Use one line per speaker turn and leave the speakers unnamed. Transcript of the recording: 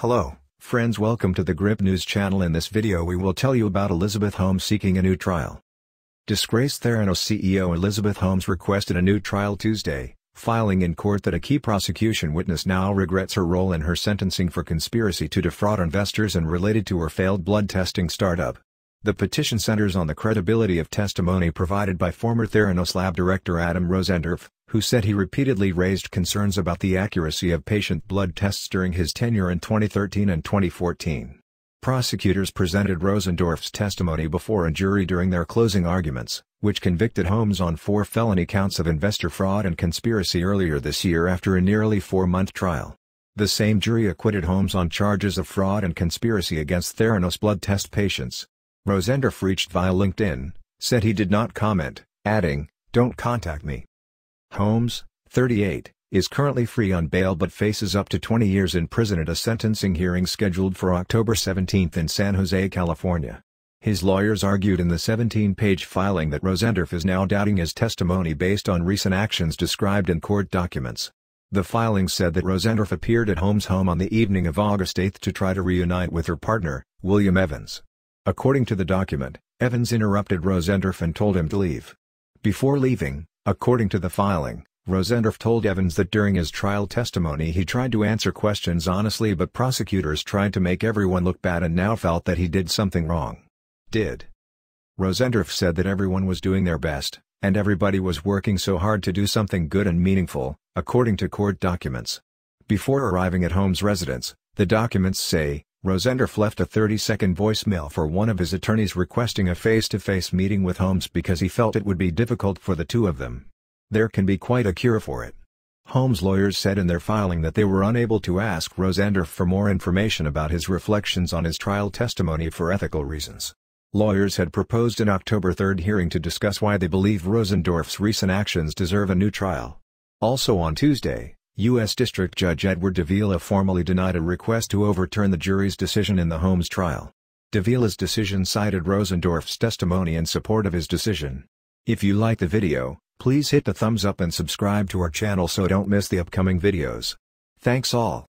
Hello, friends welcome to the Grip News channel in this video we will tell you about Elizabeth Holmes seeking a new trial. Disgraced Theranos CEO Elizabeth Holmes requested a new trial Tuesday, filing in court that a key prosecution witness now regrets her role in her sentencing for conspiracy to defraud investors and related to her failed blood testing startup. The petition centers on the credibility of testimony provided by former Theranos lab director Adam Rosendorff, who said he repeatedly raised concerns about the accuracy of patient blood tests during his tenure in 2013 and 2014. Prosecutors presented Rosendorff's testimony before a jury during their closing arguments, which convicted Holmes on four felony counts of investor fraud and conspiracy earlier this year after a nearly four-month trial. The same jury acquitted Holmes on charges of fraud and conspiracy against Theranos blood test patients. Rosendorff reached via LinkedIn, said he did not comment, adding, Don't contact me. Holmes, 38, is currently free on bail but faces up to 20 years in prison at a sentencing hearing scheduled for October 17 in San Jose, California. His lawyers argued in the 17-page filing that Rosendorff is now doubting his testimony based on recent actions described in court documents. The filing said that Rosendorff appeared at Holmes' home on the evening of August 8 to try to reunite with her partner, William Evans. According to the document, Evans interrupted Rosendorff and told him to leave. Before leaving, according to the filing, Rosendorff told Evans that during his trial testimony he tried to answer questions honestly but prosecutors tried to make everyone look bad and now felt that he did something wrong. Did. Rosendorff said that everyone was doing their best, and everybody was working so hard to do something good and meaningful, according to court documents. Before arriving at Holmes' residence, the documents say, Rosendorff left a 30-second voicemail for one of his attorneys requesting a face-to-face -face meeting with Holmes because he felt it would be difficult for the two of them. There can be quite a cure for it. Holmes' lawyers said in their filing that they were unable to ask Rosendorff for more information about his reflections on his trial testimony for ethical reasons. Lawyers had proposed an October 3 hearing to discuss why they believe Rosendorff's recent actions deserve a new trial. Also on Tuesday, U.S. District Judge Edward Davila formally denied a request to overturn the jury's decision in the Holmes trial. Davila's decision cited Rosendorff's testimony in support of his decision. If you like the video, please hit the thumbs up and subscribe to our channel so don't miss the upcoming videos. Thanks all.